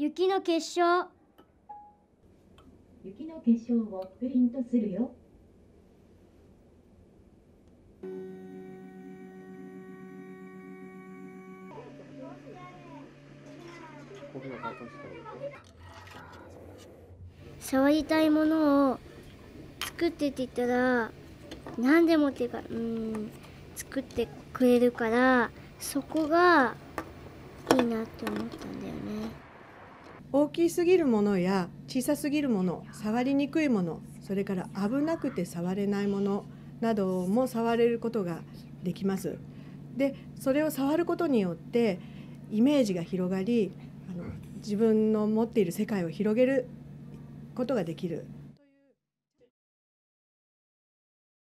雪の結晶雪の結晶をプリントするよ。触りたいものを作ってって言ったら何でもっていうかうん作ってくれるからそこがいいなって思った大きすぎるものや小さすぎるもの触りにくいものそれから危なくて触れないものなども触れることができます。でそれを触ることによってイメージが広がりあの自分の持っている世界を広げることができる